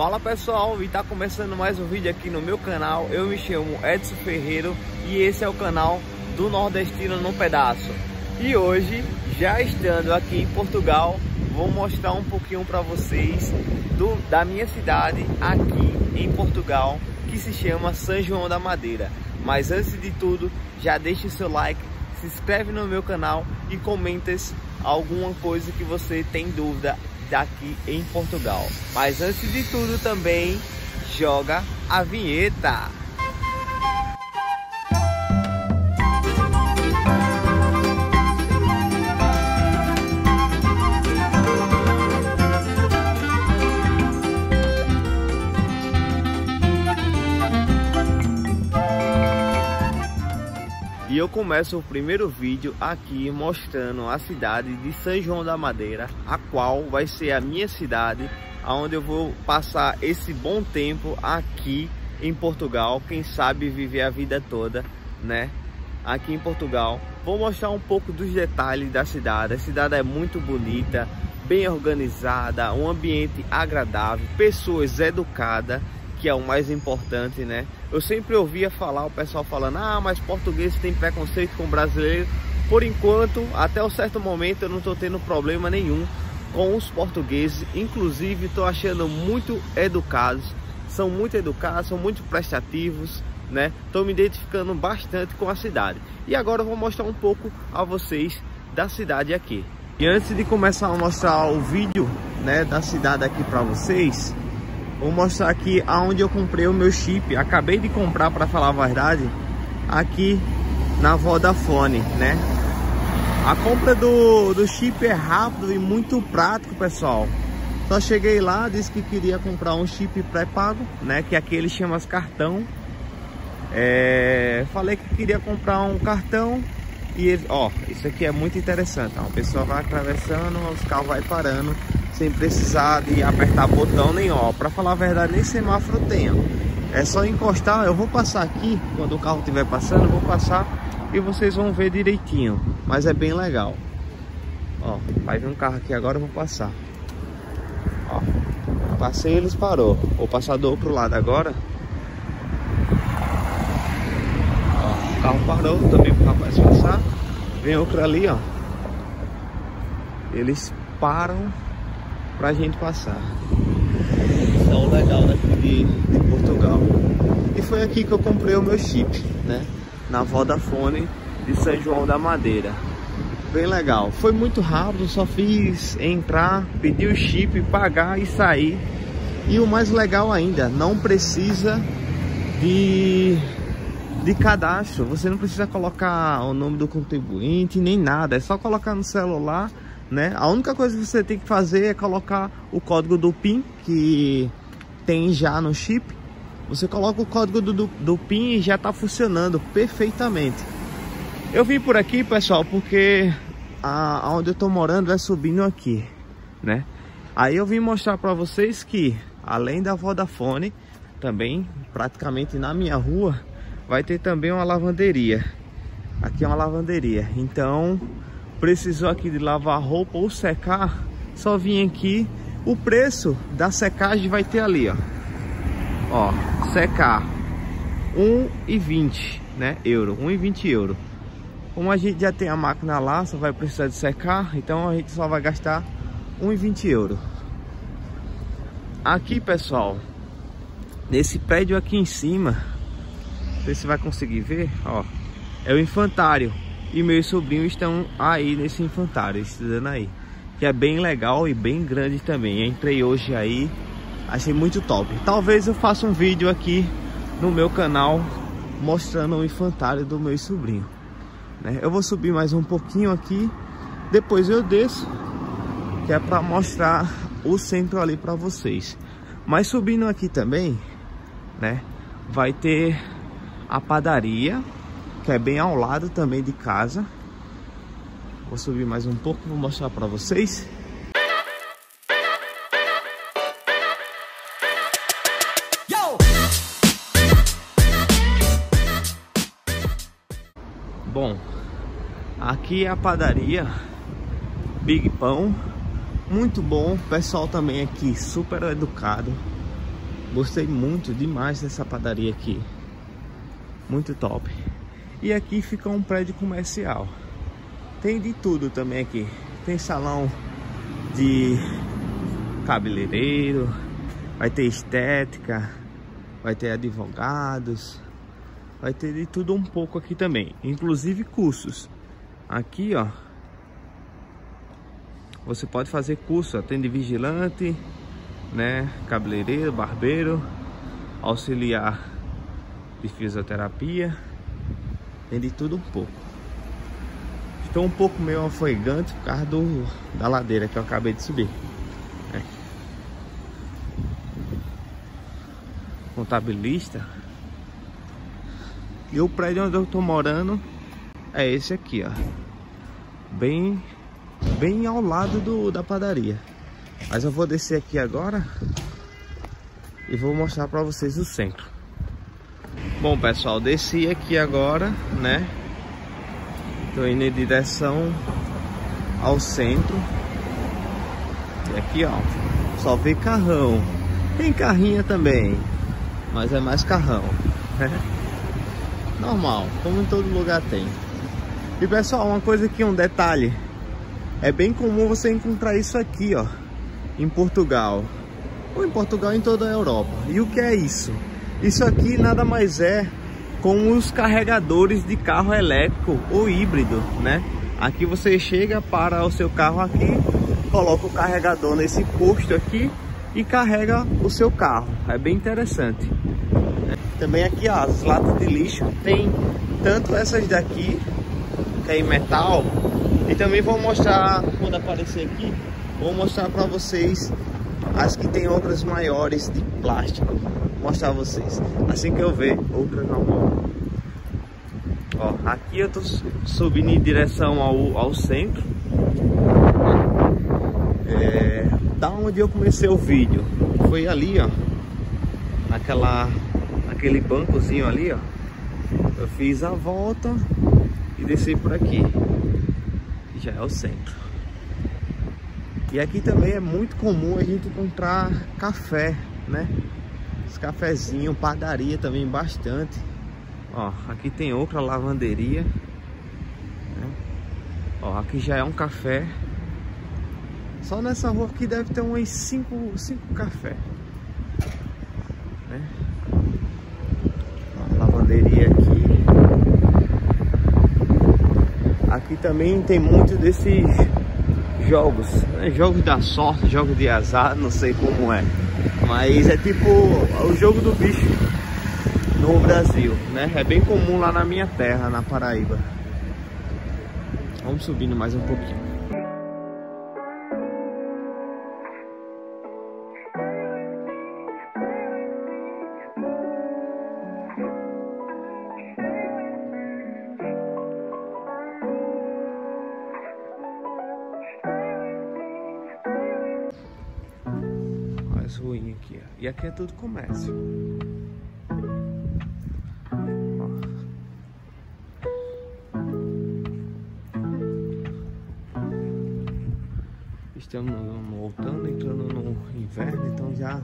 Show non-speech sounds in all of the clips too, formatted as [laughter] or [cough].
Fala pessoal, e tá começando mais um vídeo aqui no meu canal. Eu me chamo Edson Ferreiro e esse é o canal do Nordestino no Pedaço. E hoje, já estando aqui em Portugal, vou mostrar um pouquinho para vocês do, da minha cidade aqui em Portugal, que se chama São João da Madeira. Mas antes de tudo, já deixe o seu like, se inscreve no meu canal e comenta alguma coisa que você tem dúvida daqui em Portugal. Mas antes de tudo também, joga a vinheta. E eu começo o primeiro vídeo aqui mostrando a cidade de São João da Madeira, a qual vai ser a minha cidade, onde eu vou passar esse bom tempo aqui em Portugal, quem sabe viver a vida toda, né? Aqui em Portugal. Vou mostrar um pouco dos detalhes da cidade. A cidade é muito bonita, bem organizada, um ambiente agradável, pessoas educadas que é o mais importante, né? Eu sempre ouvia falar o pessoal falando, ah, mas português tem preconceito com brasileiro. Por enquanto, até um certo momento, eu não estou tendo problema nenhum com os portugueses. Inclusive, estou achando muito educados, são muito educados, são muito prestativos, né? Estou me identificando bastante com a cidade. E agora eu vou mostrar um pouco a vocês da cidade aqui. E antes de começar a mostrar o vídeo, né, da cidade aqui para vocês, Vou mostrar aqui aonde eu comprei o meu chip. Acabei de comprar, para falar a verdade, aqui na Vodafone, né? A compra do, do chip é rápido e muito prático, pessoal. Só cheguei lá, disse que queria comprar um chip pré-pago, né? Que aqui eles chamam cartão. É, falei que queria comprar um cartão e ele, ó, isso aqui é muito interessante. Ó, a pessoa vai atravessando, os carros vai parando sem precisar de apertar botão nem ó. Para falar a verdade, nem semáforo tem. Ó. É só encostar, eu vou passar aqui, quando o carro estiver passando, eu vou passar e vocês vão ver direitinho. Mas é bem legal. Ó, vai vir um carro aqui agora, eu vou passar. Ó, passei eles parou. Vou passar do outro lado agora. Ó, o carro parou também para o rapaz passar. Vem outro ali, ó. Eles param pra gente passar. Isso é o legal daqui de, de Portugal. E foi aqui que eu comprei o meu chip, né? Na Vodafone de São João da Madeira. Bem legal. Foi muito rápido, só fiz entrar, pedir o chip, pagar e sair. E o mais legal ainda, não precisa de de cadastro. Você não precisa colocar o nome do contribuinte nem nada. É só colocar no celular né? A única coisa que você tem que fazer é colocar o código do PIN que tem já no chip. Você coloca o código do, do, do PIN e já está funcionando perfeitamente. Eu vim por aqui, pessoal, porque a, onde eu estou morando é subindo aqui, né? Aí eu vim mostrar para vocês que além da Vodafone, também praticamente na minha rua vai ter também uma lavanderia. Aqui é uma lavanderia. Então, precisou aqui de lavar roupa ou secar, só vim aqui. O preço da secagem vai ter ali, ó. Ó, secar 1,20, né, euro, 1,20 euro. Como a gente já tem a máquina lá, só vai precisar de secar, então a gente só vai gastar 1,20 euro. Aqui, pessoal, nesse prédio aqui em cima, não sei se vai conseguir ver, ó, é o infantário e meus sobrinhos estão aí nesse infantário, estudando aí. Que é bem legal e bem grande também. Entrei hoje aí, achei muito top. Talvez eu faça um vídeo aqui no meu canal mostrando o infantário do meu sobrinho. Né? Eu vou subir mais um pouquinho aqui, depois eu desço, que é para mostrar o centro ali para vocês. Mas subindo aqui também, né, vai ter a padaria, que é bem ao lado também de casa. Vou subir mais um pouco, vou mostrar para vocês. Bom, aqui é a padaria Big Pão, muito bom, pessoal também aqui super educado, Gostei muito demais dessa padaria aqui. Muito top. E aqui fica um prédio comercial. Tem de tudo também aqui. Tem salão de cabeleireiro, vai ter estética, vai ter advogados, vai ter de tudo um pouco aqui também, inclusive cursos. Aqui, ó, você pode fazer curso, atende vigilante, né, cabeleireiro, barbeiro, auxiliar de fisioterapia, tem de tudo um pouco. Estou um pouco meio ofegante por causa do, da ladeira que eu acabei de subir. É. Contabilista. E o prédio onde eu estou morando é esse aqui, ó. Bem, bem ao lado do, da padaria. Mas eu vou descer aqui agora e vou mostrar para vocês o centro. Bom, pessoal, desci aqui agora, né? Tô indo em direção ao centro. E aqui, ó, só vê carrão. Tem carrinha também, mas é mais carrão? [laughs] Normal, como em todo lugar tem. E pessoal, uma coisa aqui, um detalhe. É bem comum você encontrar isso aqui, ó em Portugal ou em Portugal em toda a Europa. E o que é isso? Isso aqui nada mais é com os carregadores de carro elétrico ou híbrido, né? Aqui você chega para o seu carro aqui, coloca o carregador nesse posto aqui e carrega o seu carro. É bem interessante. Também aqui ó, as latas de lixo tem tanto essas daqui que é em metal e também vou mostrar quando aparecer aqui Vou mostrar para vocês as que tem outras maiores de plástico. Mostrar a vocês. Assim que eu ver outra normal. Ó, aqui eu tô subindo em direção ao, ao centro. É, da onde eu comecei o vídeo. Foi ali, ó. Naquela, naquele bancozinho ali, ó. Eu fiz a volta e desci por aqui. Já é o centro. E aqui também é muito comum a gente encontrar café, né? Os cafezinhos, padaria também bastante. Ó, aqui tem outra lavanderia. Né? Ó, aqui já é um café. Só nessa rua aqui deve ter umas 5 cinco, cafés. Né? Ó, lavanderia aqui. Aqui também tem muito desses jogos, né? jogos da sorte, jogos de azar, não sei como é. Mas é tipo o jogo do bicho no Brasil, né? É bem comum lá na minha terra, na Paraíba. Vamos subindo mais um pouquinho. Aqui, é tudo comércio. Estamos voltando, entrando no inverno, então já,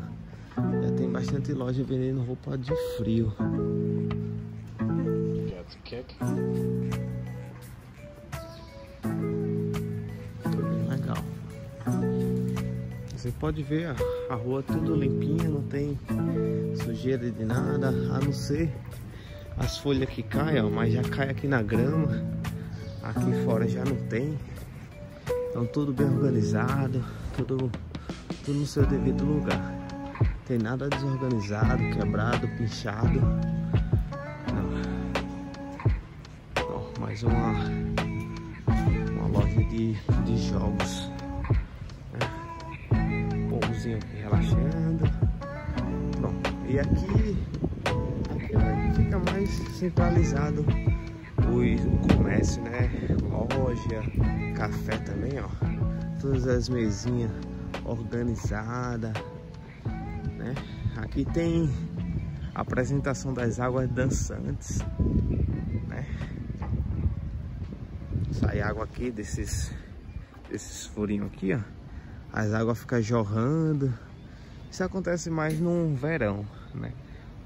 já tem bastante loja vendendo roupa de frio. Got kick. Pode ver a, a rua tudo limpinha, não tem sujeira de nada, a não ser as folhas que caem, ó, mas já cai aqui na grama. Aqui fora já não tem. Então tudo bem organizado, tudo, tudo no seu devido lugar. Tem nada desorganizado, quebrado, pinchado. Ó, mais uma, uma loja de, de jogos aqui relaxando. Bom, e aqui, aqui fica mais centralizado o comércio, né? Loja, café também, ó. Todas as mesinhas organizadas, né? Aqui tem a apresentação das águas dançantes, né? Sai água aqui desses, desses furinhos aqui, ó as águas ficam jorrando Isso acontece mais no verão, né?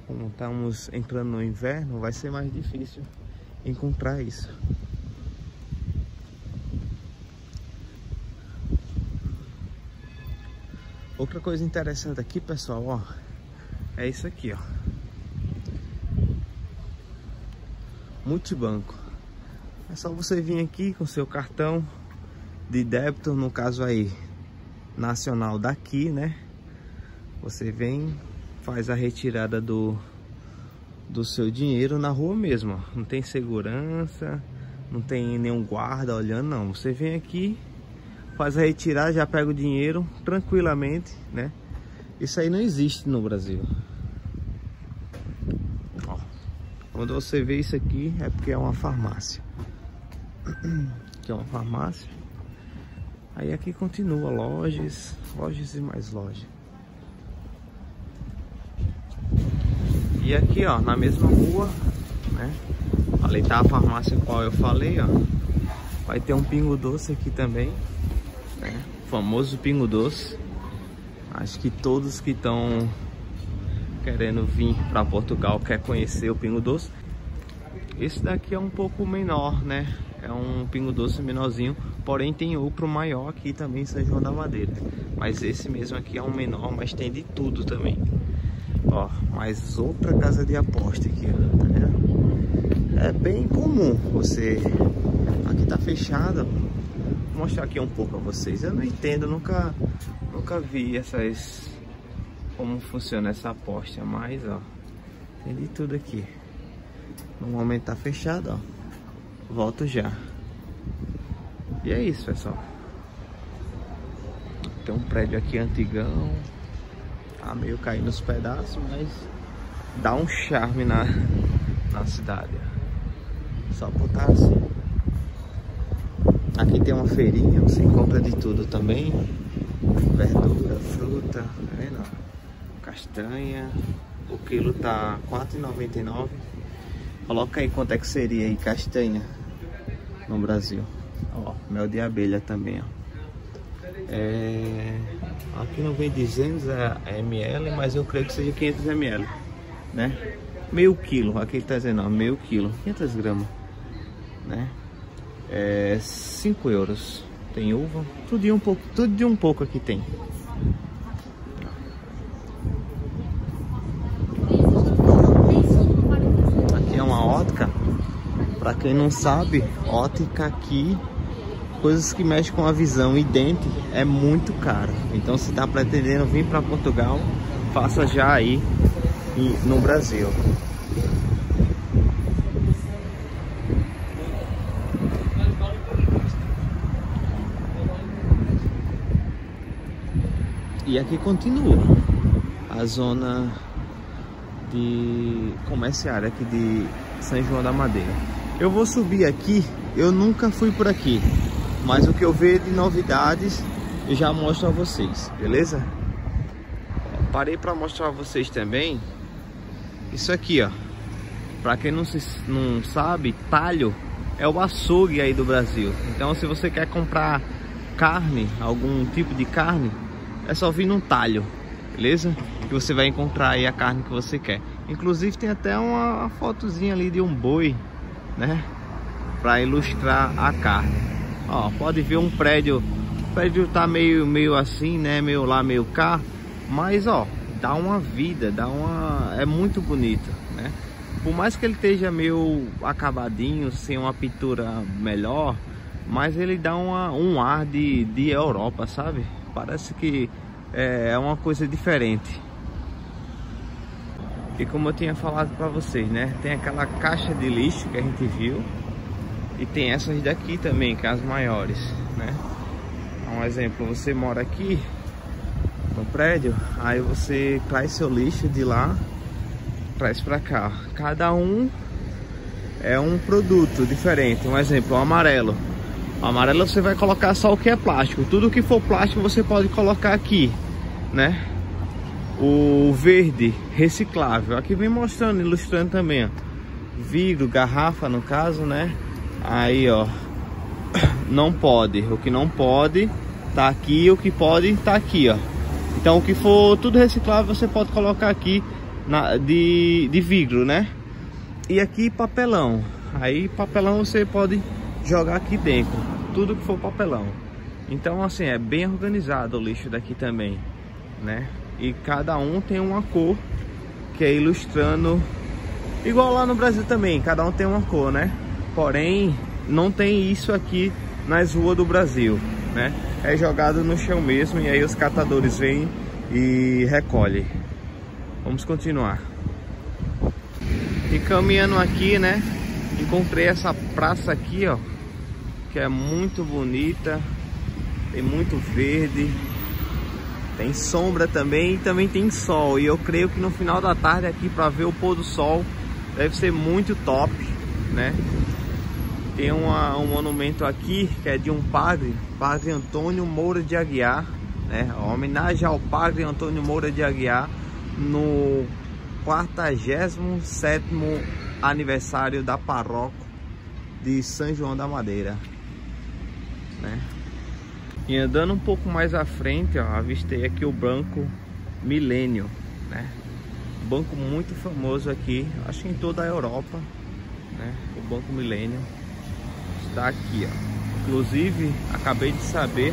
Como estamos entrando no inverno, vai ser mais difícil encontrar isso. Outra coisa interessante aqui, pessoal, ó, é isso aqui, ó. Multibanco. É só você vir aqui com seu cartão de débito, no caso aí, nacional daqui, né? Você vem, faz a retirada do, do seu dinheiro na rua mesmo, ó. Não tem segurança, não tem nenhum guarda olhando, não. Você vem aqui, faz a retirada, já pega o dinheiro tranquilamente, né? Isso aí não existe no Brasil. Ó, quando você vê isso aqui, é porque é uma farmácia. [clears throat] Aqui é uma farmácia. Aí aqui continua lojas, lojas e mais lojas. E aqui, ó, na mesma rua, né? Ali tá a farmácia qual eu falei, ó. Vai ter um pingo doce aqui também, né? O famoso pingo doce. Acho que todos que estão querendo vir para Portugal quer conhecer o pingo doce. Esse daqui é um pouco menor, né? É um pingo doce menorzinho, porém tem outro maior aqui também em São João da Madeira. Mas esse mesmo aqui é um menor, mas tem de tudo também. Ó, mais outra casa de aposta aqui, ó, tá vendo? É bem comum você... Aqui tá fechado, Vou mostrar aqui um pouco a vocês. Eu não entendo, nunca, nunca vi essas... Como funciona essa aposta, mas ó... Tem de tudo aqui. No momento tá fechado, ó. Volto já. E é isso, pessoal. Tem um prédio aqui antigão. Tá meio caindo os pedaços, mas dá um charme na, na cidade. Só botar assim. Aqui tem uma feirinha, você encontra de tudo também. Verdura, fruta, tá vendo? Castanha. O quilo tá R$4,99. Coloca aí quanto é que seria aí castanha no Brasil. Ó, mel de abelha também, ó. É... Aqui não vem 200 ml, mas eu creio que seja 500 ml, né? Meio quilo, aqui ele tá dizendo, ó, meio quilo, 500 gramas, né? É 5 euros. Tem uva, tudo de um pouco, tudo de um pouco aqui tem. Aqui é uma ótica para quem não sabe, ótica aqui, coisas que mexem com a visão e dente é muito caro. Então se está pretendendo vir para Portugal, faça já aí no Brasil. E aqui continua a zona de comerciária aqui de São João da Madeira. Eu vou subir aqui, eu nunca fui por aqui, mas o que eu vejo de novidades eu já mostro a vocês, beleza? Parei para mostrar a vocês também isso aqui, ó. Para quem não, se, não sabe, talho é o açougue aí do Brasil. Então se você quer comprar carne, algum tipo de carne, é só vir num talho, beleza? Que você vai encontrar aí a carne que você quer. Inclusive tem até uma, fotozinha ali de um boi né? Para ilustrar a carne. Ó, pode ver um prédio, o prédio tá meio, meio assim, né? Meio lá, meio cá, mas ó, dá uma vida, dá uma, é muito bonito, né? Por mais que ele esteja meio acabadinho, sem uma pintura melhor, mas ele dá uma, um ar de, de Europa, sabe? Parece que é, é uma coisa diferente. E como eu tinha falado para vocês, né? Tem aquela caixa de lixo que a gente viu. E tem essas daqui também, que é as maiores, né? Um exemplo, você mora aqui no prédio, aí você traz seu lixo de lá, traz para cá. Cada um é um produto diferente. Um exemplo, o amarelo. O amarelo você vai colocar só o que é plástico. Tudo que for plástico você pode colocar aqui, né? O verde reciclável aqui vem mostrando ilustrando também ó. vidro garrafa no caso né aí ó [coughs] não pode o que não pode tá aqui o que pode tá aqui ó Então o que for tudo reciclável você pode colocar aqui na, de, de vidro, né? E aqui papelão. Aí papelão você pode jogar aqui dentro. Tudo que for papelão. Então assim, é bem organizado o lixo daqui também, né? E cada um tem uma cor que é ilustrando igual lá no Brasil também, cada um tem uma cor, né? Porém, não tem isso aqui nas ruas do Brasil, né? É jogado no chão mesmo e aí os catadores vêm e recolhem. Vamos continuar. E caminhando aqui, né? Encontrei essa praça aqui, ó, que é muito bonita, tem muito verde, tem sombra também e também tem sol. E eu creio que no final da tarde aqui para ver o pôr do sol deve ser muito top, né? Tem uma, um monumento aqui que é de um padre, Padre Antônio Moura de Aguiar, né? homenagem ao Padre Antônio Moura de Aguiar no 47 aniversário da paróquia de São João da Madeira, né? E andando um pouco mais à frente, ó, avistei aqui o Banco Milênio, né? Banco muito famoso aqui, acho que em toda a Europa, né? O Banco Milênio está aqui, ó. Inclusive, acabei de saber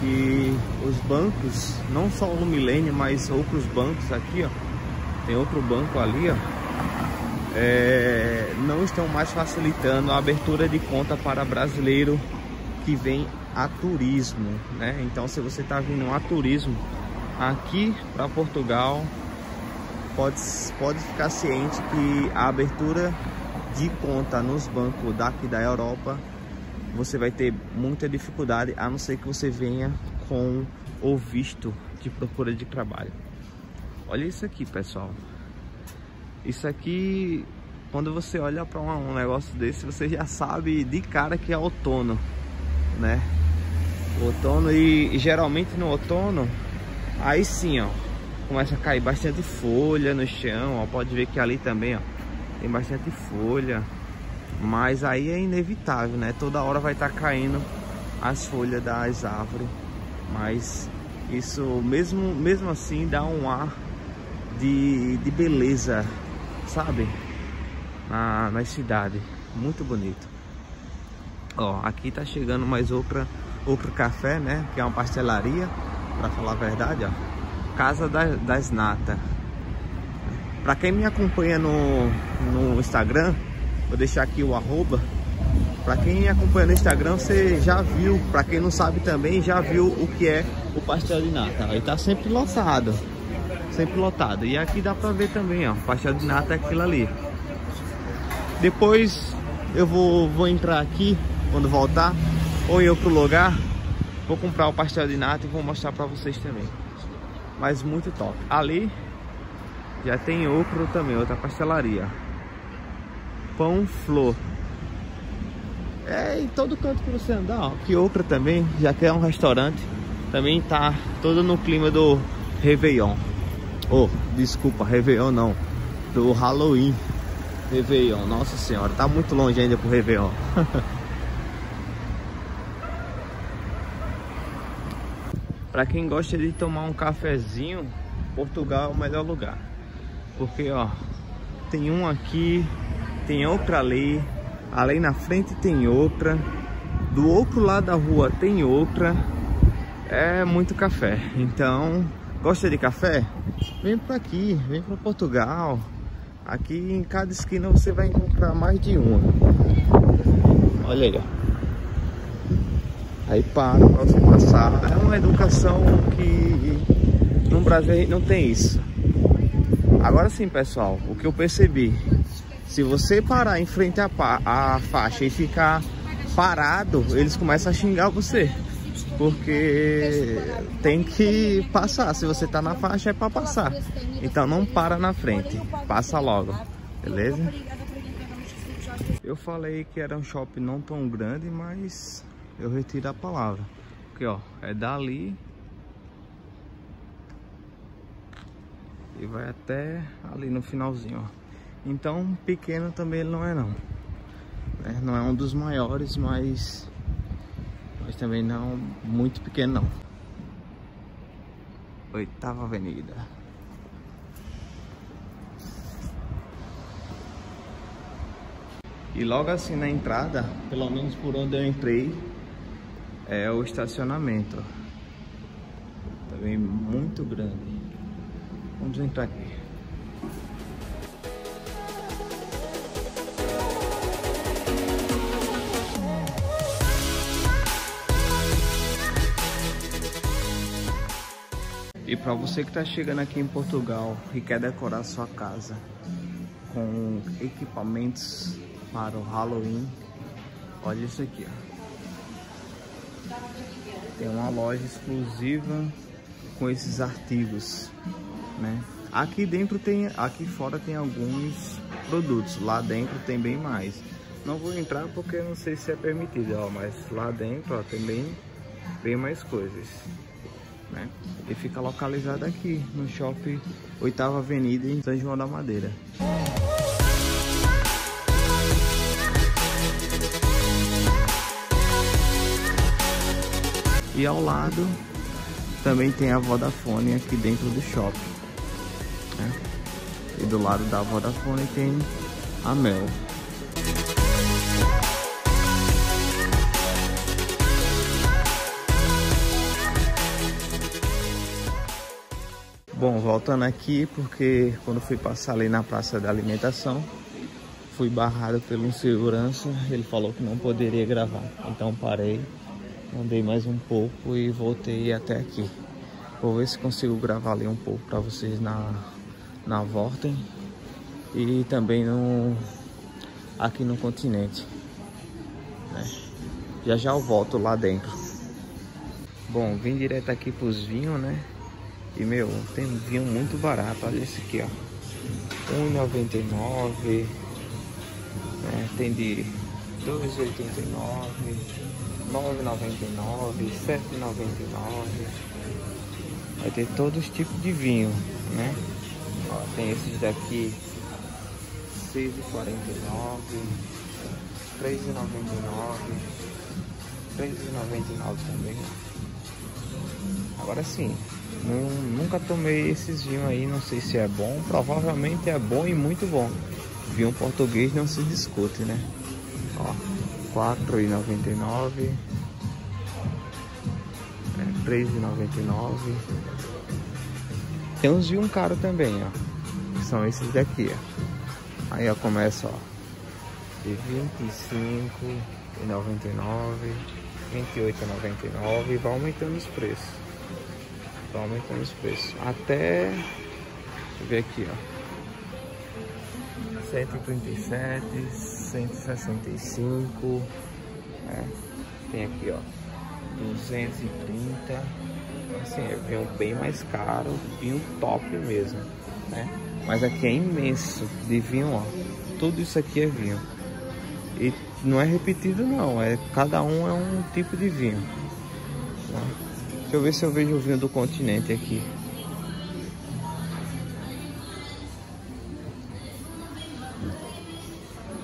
que os bancos, não só o Milênio, mas outros bancos aqui, ó, tem outro banco ali, ó, é, não estão mais facilitando a abertura de conta para brasileiro que vem a turismo, né? Então, se você está vindo a turismo aqui para Portugal, pode, pode ficar ciente que a abertura de conta nos bancos daqui da Europa, você vai ter muita dificuldade, a não ser que você venha com o visto de procura de trabalho. Olha isso aqui, pessoal. Isso aqui, quando você olha para um negócio desse, você já sabe de cara que é outono, né? Outono e, geralmente no outono, aí sim, ó, começa a cair bastante folha no chão, ó, pode ver que ali também, ó, tem bastante folha, mas aí é inevitável, né? Toda hora vai estar tá caindo as folhas das árvores, mas isso mesmo, mesmo assim dá um ar de, de beleza, sabe? Na, na cidade, muito bonito. Ó, aqui tá chegando mais outra, outro café, né? Que é uma pastelaria, para falar a verdade, ó. Casa das, das Nata. Para quem me acompanha no, no Instagram, vou deixar aqui o arroba. Para quem acompanha no Instagram, você já viu. Para quem não sabe também, já viu o que é o pastel de nata. Ele tá sempre lotado. Sempre lotado. E aqui dá para ver também, ó. Pastel de nata é aquilo ali. Depois eu vou, vou entrar aqui, quando voltar, ou em outro lugar. Vou comprar o pastel de nata e vou mostrar para vocês também. Mas muito top. Ali já tem outro também, outra pastelaria. Pão Flor. É em todo canto que você andar, ó. Que outra também, já que é um restaurante. Também tá todo no clima do Réveillon. Oh, desculpa, Réveillon não. Do Halloween. Réveillon, nossa senhora, tá muito longe ainda pro Réveillon. [laughs] Para quem gosta de tomar um cafezinho, Portugal é o melhor lugar. Porque, ó, tem um aqui, tem outra ali, ali na frente tem outra, do outro lado da rua tem outra. É muito café. Então, gosta de café? Vem para aqui, vem para Portugal. Aqui em cada esquina você vai encontrar mais de uma. Olha aí, ó. Aí para para você passar. É uma educação que no Brasil não tem isso. Agora sim, pessoal, o que eu percebi, se você parar em frente à, à faixa e ficar parado, eles começam a xingar você. Porque tem que passar. Se você tá na faixa, é para passar. Então não para na frente, passa logo, beleza? Eu falei que era um shopping não tão grande, mas eu retiro a palavra. Porque ó, é dali e vai até ali no finalzinho, ó. Então, pequeno também ele não é não. É, não é um dos maiores, mas, mas também não muito pequeno não. Oitava Avenida. E logo assim na entrada, pelo menos por onde eu entrei, é o estacionamento. Também muito grande. Vamos entrar aqui. E para você que está chegando aqui em Portugal e quer decorar sua casa com equipamentos para o Halloween, olha isso aqui, ó. Tem uma loja exclusiva com esses artigos, né? Aqui dentro tem, aqui fora tem alguns produtos, lá dentro tem bem mais. Não vou entrar porque não sei se é permitido, ó, mas lá dentro, ó, tem bem, bem mais coisas né? Ele fica localizado aqui no shopping Oitava Avenida em São João da Madeira. E ao lado também tem a Vodafone aqui dentro do shopping. Né? E do lado da Vodafone tem a Mel. Bom, voltando aqui, porque quando fui passar ali na praça da alimentação, fui barrado pelo segurança, ele falou que não poderia gravar. Então parei, andei mais um pouco e voltei até aqui. Vou ver se consigo gravar ali um pouco para vocês na, na volta e também no, aqui no continente. Né? Já já eu volto lá dentro. Bom, vim direto aqui pros vinhos, né? E meu, tem vinho muito barato, olha esse aqui, ó. R$1,99. Né? Tem de R$2,89, R$9,99, R$7,99. Vai ter todos os tipos de vinho, né? Ó, tem esses daqui R$6,49, R$3,99, R$3,99 também. Agora sim, nunca tomei esses vinhos aí, não sei se é bom. Provavelmente é bom e muito bom. Vinho português não se discute, né? Ó, R$4,99 é, R$3,99 Tem uns vinhos caros também, ó. Que são esses daqui, ó. Aí, ó, começa, ó. De R$25,99 R$28,99 e vai aumentando os preços tá aumentando os preços. Até, deixa eu ver aqui, ó. 137, 165, né? Tem aqui, ó, 230. Assim, é vinho bem mais caro, vinho top mesmo, né? Mas aqui é imenso de vinho, ó. Tudo isso aqui é vinho. E não é repetido não, é cada um é um tipo de vinho. Né? Deixa eu ver se eu vejo o vinho do continente aqui.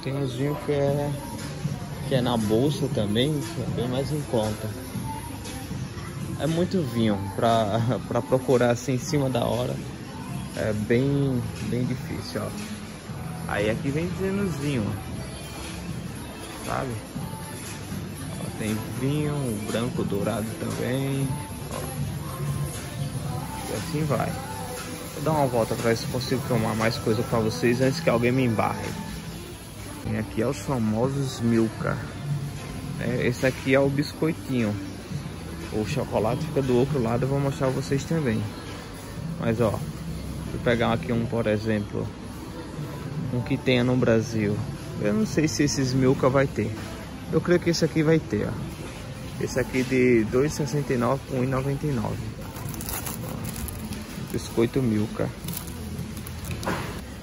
Tem uns vinhos que é, que é na bolsa também, que é bem mais em conta. É muito vinho [laughs] pra procurar assim em cima da hora. É bem, bem difícil, ó. Aí aqui vem dizendo os sabe? Ó, tem vinho branco dourado também. E assim vai. Vou dar uma volta para ver se consigo filmar mais coisa para vocês antes que alguém me embarre. E aqui é os famosos Milka. É, esse aqui é o biscoitinho. O chocolate fica do outro lado, eu vou mostrar pra vocês também. Mas ó, vou pegar aqui um, por exemplo, um que tenha no Brasil. Eu não sei se esses Milka vai ter. Eu creio que esse aqui vai ter, ó. Esse aqui de 2,69 por 1,99. Biscoito Milka.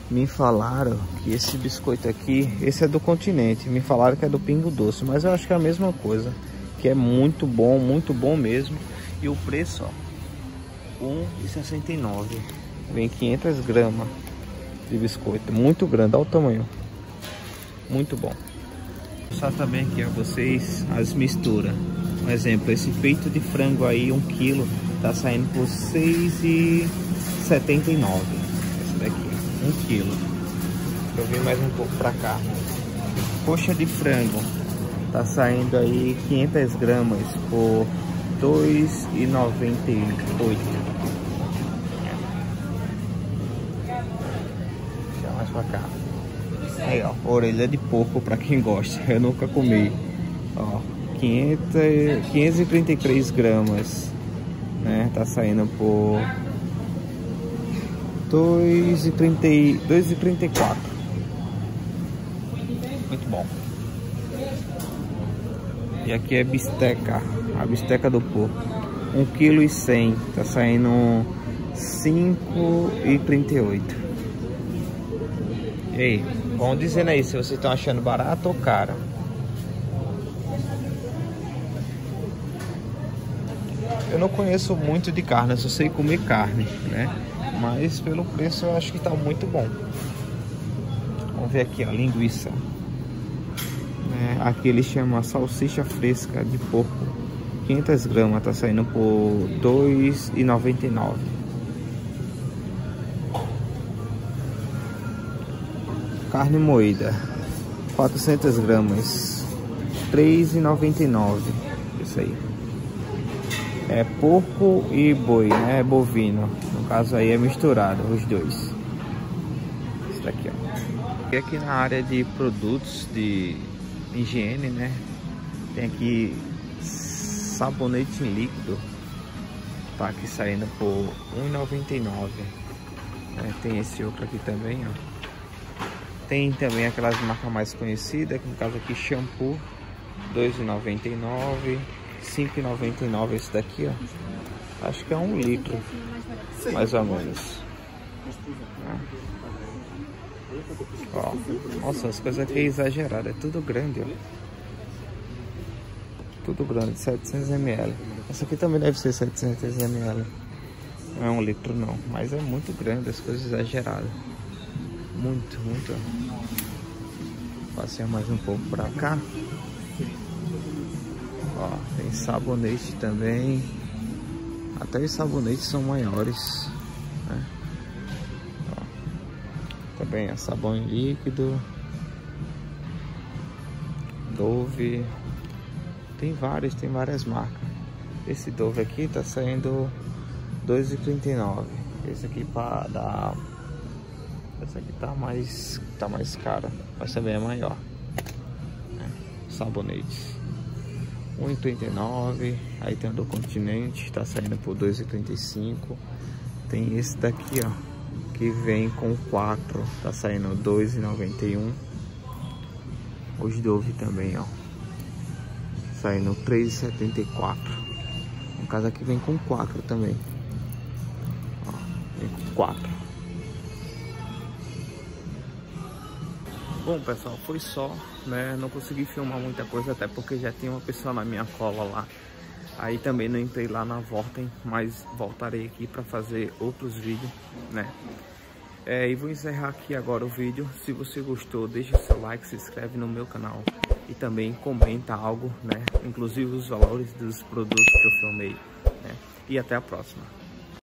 Me falaram que esse biscoito aqui, esse é do continente. Me falaram que é do Pingo Doce, mas eu acho que é a mesma coisa. Que é muito bom, muito bom mesmo. E o preço, ó, 1,69. Vem 500 gramas de biscoito. Muito grande, olha o tamanho. Muito bom. Vou mostrar também aqui a vocês as misturas. Um exemplo, esse peito de frango aí, um quilo, Tá saindo por 6,79. Essa daqui, 1 um quilo. Deixa eu vir mais um pouco pra cá. Coxa de frango. Tá saindo aí 500 gramas por 2,98. Deixa mais pra cá. Aí, ó, orelha de porco pra quem gosta. Eu nunca comi. Ó, 500, 533 gramas. Né? Tá saindo por 2,34. Muito bom. E aqui é bisteca, a bisteca do porco. 1,1 kg e 100, tá saindo 5,38. E aí, vão dizendo aí se vocês estão achando barato ou caro. Eu não conheço muito de carne, eu só sei comer carne, né? Mas pelo preço eu acho que tá muito bom. Vamos ver aqui, ó, linguiça. É, aqui ele chama salsicha fresca de porco. 500 gramas, tá saindo por R$ 2,99. Carne moída, 400 gramas, R$ 3,99. Isso aí. É porco e boi, né? É bovino. Caso aí é misturado, os dois. Isso daqui, ó. E aqui na área de produtos de higiene, né? Tem aqui sabonete líquido. Tá aqui saindo por R$1,99. É, tem esse outro aqui também, ó. Tem também aquelas marcas mais conhecidas, no caso aqui shampoo, R$2,99. 5,99 esse daqui, ó. Acho que é um litro, mais ou menos. Ó, nossa, as coisas aqui é exagerada, é tudo grande, ó. Tudo grande, 700 ml. Essa aqui também deve ser 700 ml. Não é um litro não, mas é muito grande, as coisas exageradas. Muito, muito. Passear mais um pouco pra cá. Ó, tem sabonete também. Até os sabonetes são maiores. Né? Também é sabão em líquido. Dove. Tem vários, tem várias marcas. Esse Dove aqui tá saindo 2,39. Esse aqui para dar essa aqui tá mais tá mais cara, mas também é maior. Né? Sabonetes. 1,39 aí tem o do continente tá saindo por 2,35 tem esse daqui ó que vem com 4 tá saindo 2,91 os Dove também ó saindo 3,74 no caso aqui vem com 4 também ó, vem com 4 Bom pessoal, foi só, né? Não consegui filmar muita coisa, até porque já tinha uma pessoa na minha cola lá. Aí também não entrei lá na Vorten, mas voltarei aqui para fazer outros vídeos, né? É, e vou encerrar aqui agora o vídeo. Se você gostou, deixa seu like, se inscreve no meu canal e também comenta algo, né? Inclusive os valores dos produtos que eu filmei, né? E até a próxima.